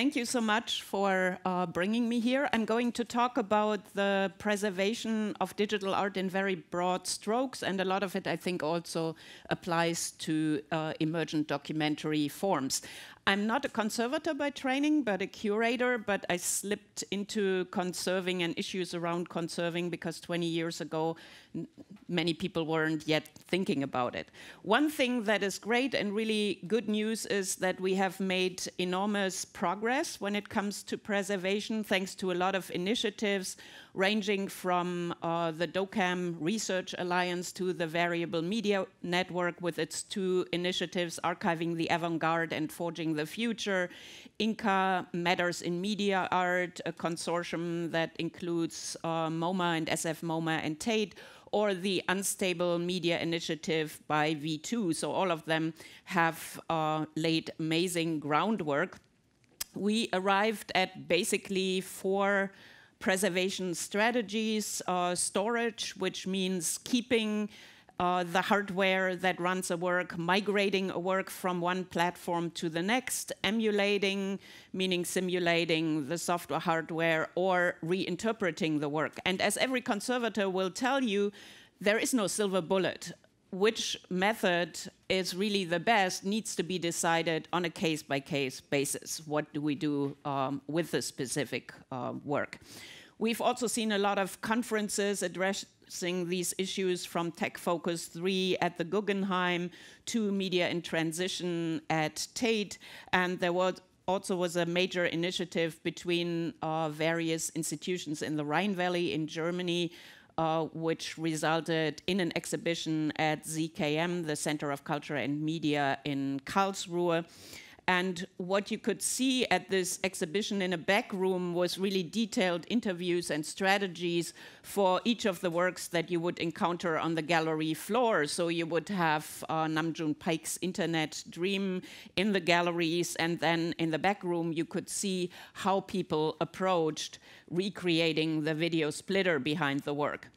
thank you so much for uh, bringing me here. I'm going to talk about the preservation of digital art in very broad strokes, and a lot of it, I think, also applies to uh, emergent documentary forms. I'm not a conservator by training, but a curator, but I slipped into conserving and issues around conserving because 20 years ago, many people weren't yet thinking about it. One thing that is great and really good news is that we have made enormous progress when it comes to preservation, thanks to a lot of initiatives ranging from uh, the DOCAM Research Alliance to the Variable Media Network with its two initiatives, Archiving the Avant-Garde and Forging the Future, Inca Matters in Media Art, a consortium that includes uh, MoMA and SF MoMA and Tate, or the Unstable Media Initiative by V2. So all of them have uh, laid amazing groundwork. We arrived at basically four preservation strategies, uh, storage, which means keeping uh, the hardware that runs a work, migrating a work from one platform to the next, emulating, meaning simulating the software hardware, or reinterpreting the work. And as every conservator will tell you, there is no silver bullet. Which method is really the best needs to be decided on a case by case basis. What do we do um, with the specific uh, work? We've also seen a lot of conferences addressing these issues from Tech Focus 3 at the Guggenheim to Media in Transition at Tate. And there was also was a major initiative between uh, various institutions in the Rhine Valley in Germany, uh, which resulted in an exhibition at ZKM, the Center of Culture and Media in Karlsruhe. And what you could see at this exhibition in a back room was really detailed interviews and strategies for each of the works that you would encounter on the gallery floor. So you would have uh, Nam June Paik's Internet Dream in the galleries, and then in the back room, you could see how people approached recreating the video splitter behind the work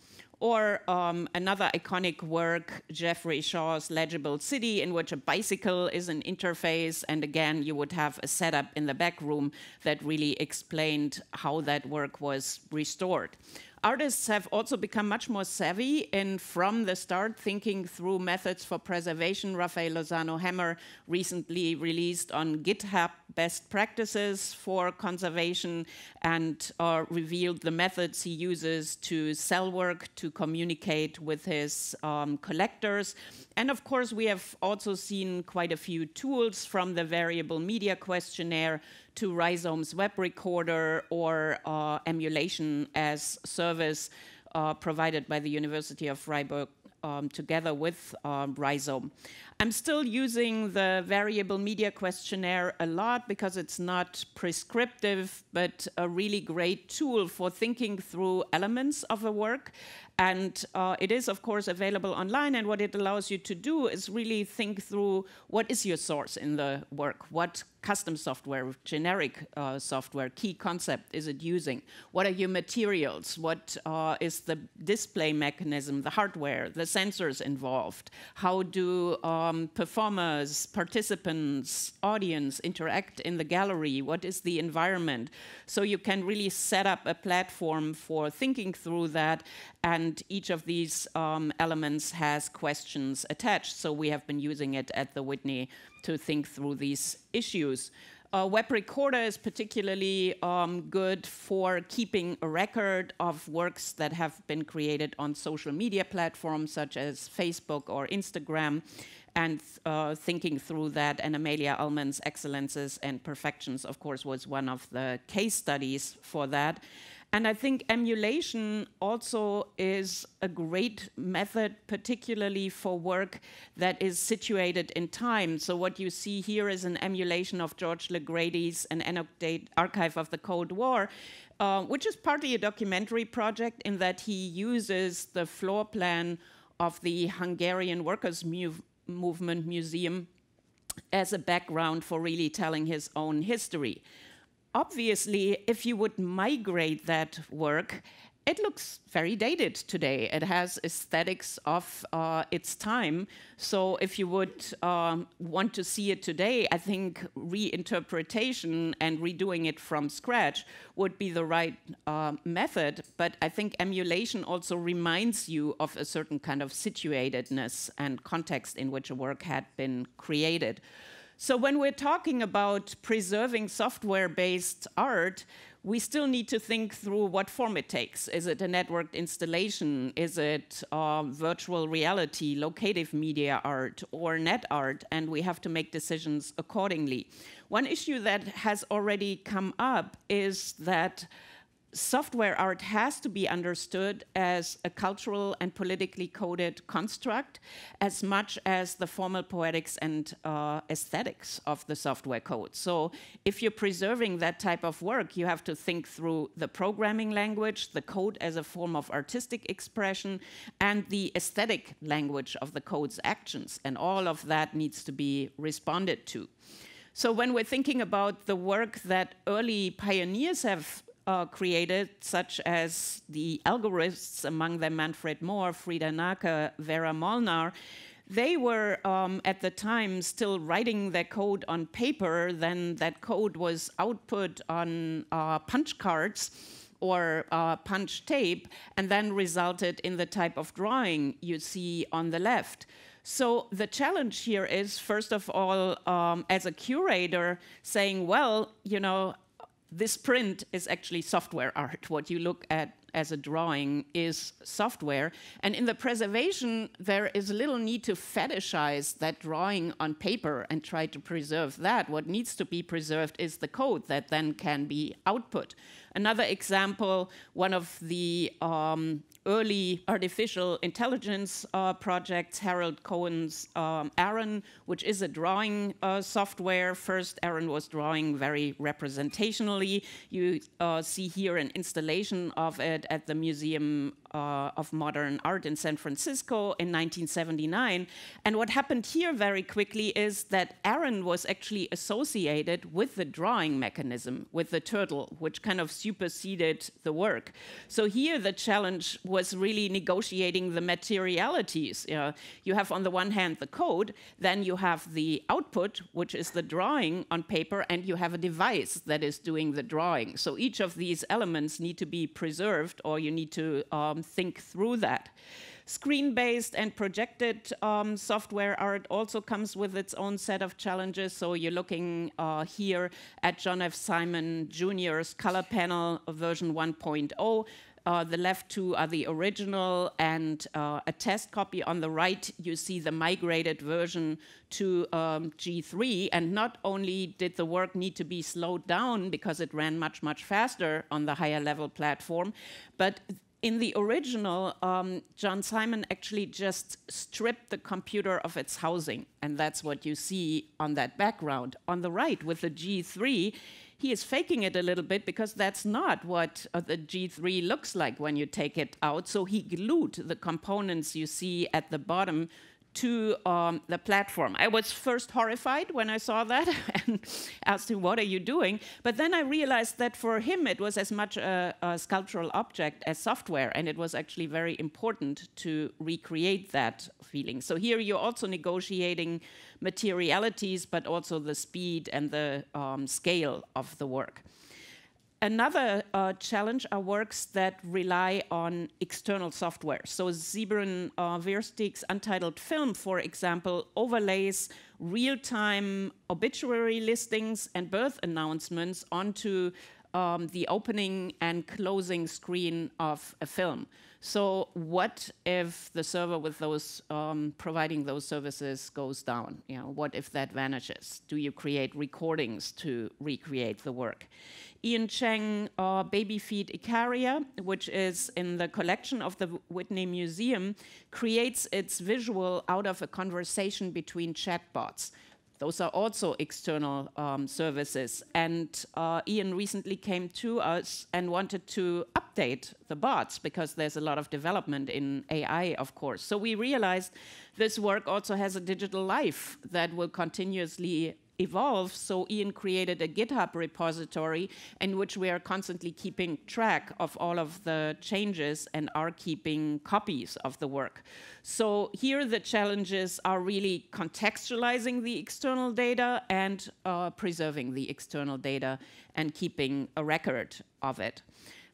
or um, another iconic work, Jeffrey Shaw's Legible City, in which a bicycle is an interface, and again, you would have a setup in the back room that really explained how that work was restored artists have also become much more savvy in from the start thinking through methods for preservation. Rafael Lozano Hemmer recently released on GitHub best practices for conservation and uh, revealed the methods he uses to sell work, to communicate with his um, collectors. And of course, we have also seen quite a few tools from the variable media questionnaire to Rhizome's web recorder or uh, emulation as service uh, provided by the University of Freiburg um, together with um, Rhizome. I'm still using the variable media questionnaire a lot because it's not prescriptive, but a really great tool for thinking through elements of a work and uh, it is, of course, available online. And what it allows you to do is really think through what is your source in the work? What custom software, generic uh, software, key concept is it using? What are your materials? What uh, is the display mechanism, the hardware, the sensors involved? How do um, performers, participants, audience interact in the gallery? What is the environment? So you can really set up a platform for thinking through that and each of these um, elements has questions attached. So we have been using it at the Whitney to think through these issues. A web recorder is particularly um, good for keeping a record of works that have been created on social media platforms such as Facebook or Instagram and uh, thinking through that. And Amalia Ulman's Excellences and Perfections, of course, was one of the case studies for that. And I think emulation also is a great method, particularly for work that is situated in time. So, what you see here is an emulation of George Legrady's An Annotated Archive of the Cold War, uh, which is partly a documentary project in that he uses the floor plan of the Hungarian Workers' Mu Movement Museum as a background for really telling his own history obviously, if you would migrate that work it looks very dated today. It has aesthetics of uh, its time. So if you would um, want to see it today, I think reinterpretation and redoing it from scratch would be the right uh, method. But I think emulation also reminds you of a certain kind of situatedness and context in which a work had been created. So when we're talking about preserving software-based art, we still need to think through what form it takes. Is it a networked installation? Is it uh, virtual reality, locative media art, or net art? And we have to make decisions accordingly. One issue that has already come up is that software art has to be understood as a cultural and politically coded construct as much as the formal poetics and uh, aesthetics of the software code. So if you're preserving that type of work, you have to think through the programming language, the code as a form of artistic expression, and the aesthetic language of the code's actions. And all of that needs to be responded to. So when we're thinking about the work that early pioneers have uh, created, such as the Algorists, among them Manfred Mohr, Frieder Nake, Vera Molnar, they were um, at the time still writing their code on paper, then that code was output on uh, punch cards or uh, punch tape, and then resulted in the type of drawing you see on the left. So the challenge here is, first of all, um, as a curator, saying, well, you know, this print is actually software art. What you look at as a drawing is software. And in the preservation, there is little need to fetishize that drawing on paper and try to preserve that. What needs to be preserved is the code that then can be output. Another example, one of the um, early artificial intelligence uh, projects, Harold Cohen's um, Aaron, which is a drawing uh, software. First, Aaron was drawing very representationally. You uh, see here an installation of it at the Museum uh, of Modern Art in San Francisco in 1979. And what happened here very quickly is that Aaron was actually associated with the drawing mechanism, with the turtle, which kind of superseded the work. So here the challenge was really negotiating the materialities. You, you have on the one hand the code, then you have the output, which is the drawing on paper, and you have a device that is doing the drawing. So each of these elements need to be preserved, or you need to um, think through that. Screen-based and projected um, software art also comes with its own set of challenges. So you're looking uh, here at John F. Simon Jr.'s color panel version 1.0. Uh, the left two are the original and uh, a test copy. On the right, you see the migrated version to um, G3. And not only did the work need to be slowed down because it ran much, much faster on the higher level platform, but in the original, um, John Simon actually just stripped the computer of its housing, and that's what you see on that background. On the right, with the G3, he is faking it a little bit because that's not what uh, the G3 looks like when you take it out. So he glued the components you see at the bottom to um, the platform. I was first horrified when I saw that and asked him, What are you doing? But then I realized that for him it was as much a, a, sculptural object as software, and it was actually very important to recreate that feeling. So here you're also negotiating materialities, but also the speed and the um, scale of the work. Another uh, challenge are works that rely on external software. So Siebren uh, Untitled Film, for example, overlays real-time obituary listings and birth announcements onto um, the opening and closing screen of a film. So what if the server with those um, providing those services goes down? You know, what if that vanishes? Do you create recordings to recreate the work? Ian Cheng uh, Baby feat. Ikaria, which is in the collection of the Whitney Museum, creates its visual out of a conversation between chatbots. Those are also external um, services. And uh, Ian recently came to us and wanted to update the bots because there's a lot of development in AI, of course. So we realized this work also has a digital life that will continuously evolve. So Ian created a GitHub repository in which we are constantly keeping track of all of the changes and are keeping copies of the work. So here the challenges are really contextualizing the external data and uh, preserving the external data and keeping a record of it.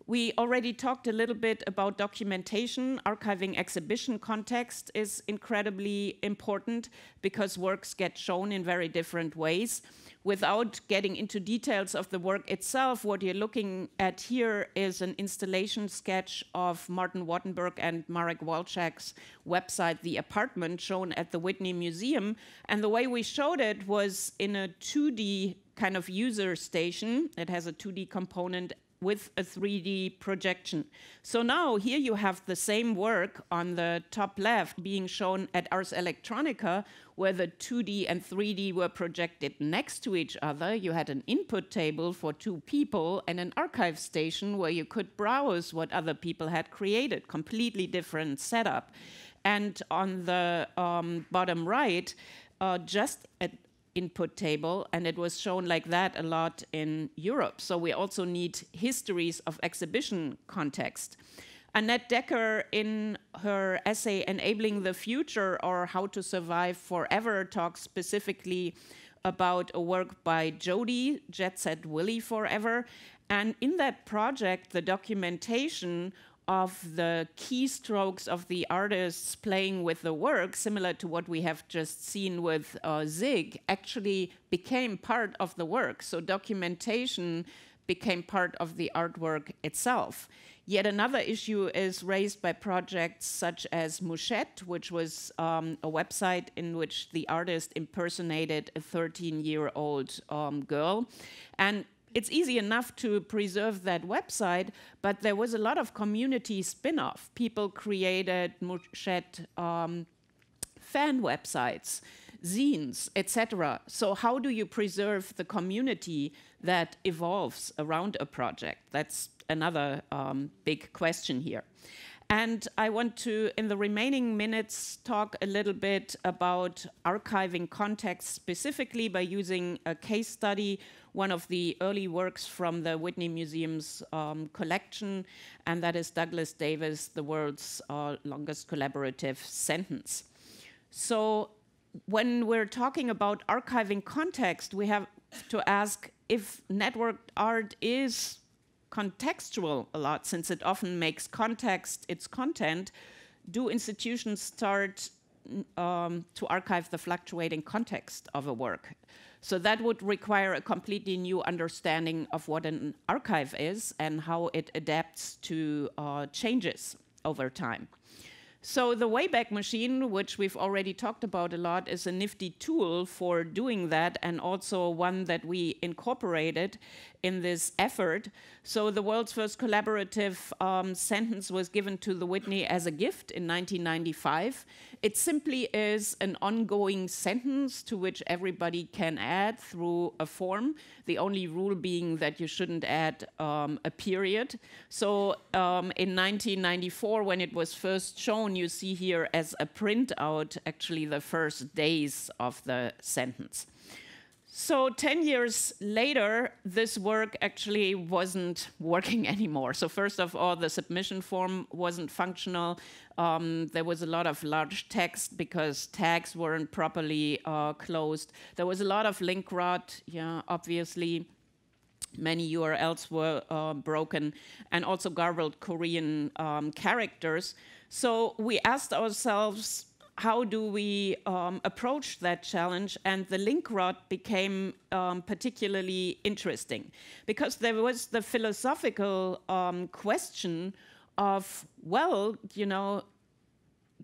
We already talked a little bit about documentation. Archiving exhibition context is incredibly important because works get shown in very different ways. Without getting into details of the work itself, what you're looking at here is an installation sketch of Martin Wattenberg and Marek Walczak's website, The Apartment, shown at the Whitney Museum. And the way we showed it was in a 2D kind of user station. It has a 2D component with a 3D projection. So now here you have the same work on the top left being shown at Ars Electronica, where the 2D and 3D were projected next to each other. You had an input table for two people and an archive station where you could browse what other people had created, completely different setup. And on the um, bottom right, uh, just at input table, and it was shown like that a lot in Europe. So we also need histories of exhibition context. Annet Dekker, in her essay Enabling the Future or How to Survive Forever, talks specifically about a work by JODI, Jet Set Willy Forever. And in that project, the documentation of the keystrokes of the artists playing with the work, similar to what we have just seen with uh, Zig, actually became part of the work. So documentation became part of the artwork itself. Yet another issue is raised by projects such as Mouchette, which was um, a website in which the artist impersonated a 13 year old um, girl. And it's easy enough to preserve that website, but there was a lot of community spin-off. People created um, fan websites, zines, etc. So how do you preserve the community that evolves around a project? That's another um, big question here. And I want to, in the remaining minutes, talk a little bit about archiving context specifically by using a case study one of the early works from the Whitney Museum's um, collection, and that is Douglas Davis, the world's uh, longest collaborative sentence. So when we're talking about archiving context, we have to ask if networked art is contextual a lot, since it often makes context its content, do institutions start um, to archive the fluctuating context of a work? So that would require a completely new understanding of what an archive is and how it adapts to uh, changes over time. So the Wayback Machine, which we've already talked about a lot, is a nifty tool for doing that and also one that we incorporated in this effort. So the world's first collaborative um, sentence was given to the Whitney as a gift in 1995. It simply is an ongoing sentence to which everybody can add through a form, the only rule being that you shouldn't add um, a period. So um, in 1994, when it was first shown, you see here as a printout actually the first days of the sentence. So 10 years later, this work actually wasn't working anymore. So first of all, the submission form wasn't functional. Um, there was a lot of large text because tags weren't properly uh, closed. There was a lot of link rot, yeah, obviously. Many URLs were uh, broken and also garbled Korean um, characters. So we asked ourselves, how do we um, approach that challenge? And the link rot became um, particularly interesting because there was the philosophical um, question of, well, you know,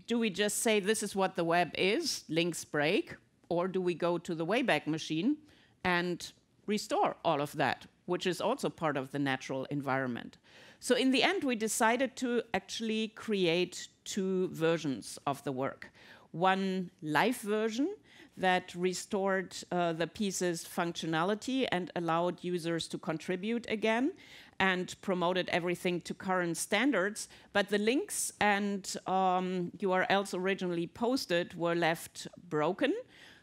do we just say this is what the web is, links break, or do we go to the Wayback Machine and restore all of that, which is also part of the natural environment? So in the end, we decided to actually create two versions of the work one live version that restored uh, the piece's functionality and allowed users to contribute again and promoted everything to current standards. But the links and um, URLs originally posted were left broken.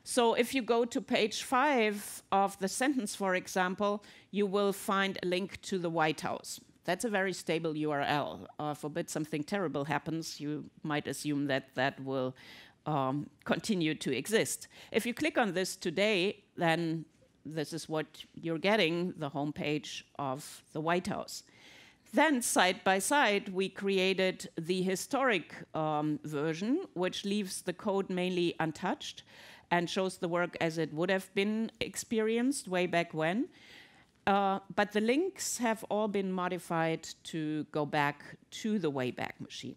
So if you go to page five of the sentence, for example, you will find a link to the White House. That's a very stable URL. Uh, forbid something terrible happens, you might assume that that will um, continue to exist. If you click on this today, then this is what you're getting, the homepage of the White House. Then, side by side, we created the historic um, version, which leaves the code mainly untouched and shows the work as it would have been experienced way back when. Uh, but the links have all been modified to go back to the Wayback Machine.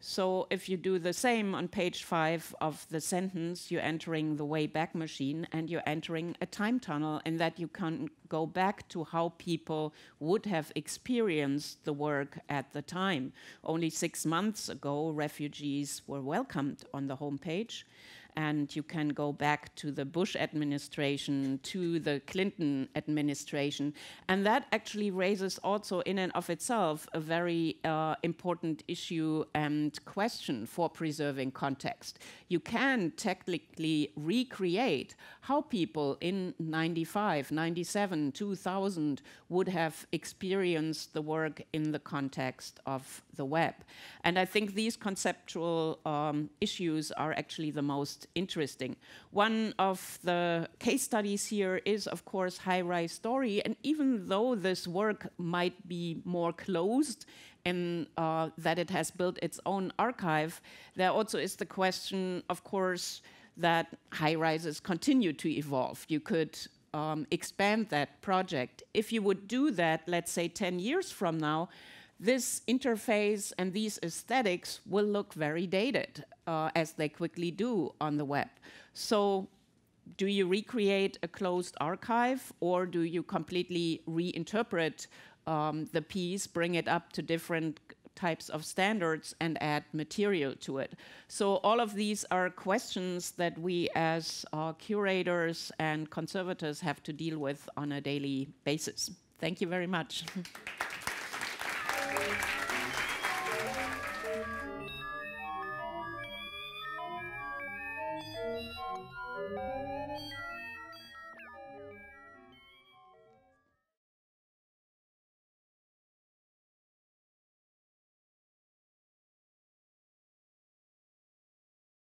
So if you do the same on page five of the sentence, you're entering the Wayback Machine and you're entering a time tunnel in that you can go back to how people would have experienced the work at the time. Only six months ago, refugees were welcomed on the homepage and you can go back to the Bush administration, to the Clinton administration. And that actually raises also, in and of itself, a very uh, important issue and question for preserving context. You can technically recreate how people in 95, 97, 2000 would have experienced the work in the context of the web. And I think these conceptual um, issues are actually the most interesting. One of the case studies here is, of course, High Rise Story. And even though this work might be more closed in uh, that it has built its own archive, there also is the question, of course, that high rises continue to evolve. You could um, expand that project. If you would do that, let's say 10 years from now, this interface and these aesthetics will look very dated, uh, as they quickly do on the web. So do you recreate a closed archive or do you completely reinterpret um, the piece, bring it up to different types of standards and add material to it. So all of these are questions that we as uh, curators and conservators have to deal with on a daily basis. Thank you very much.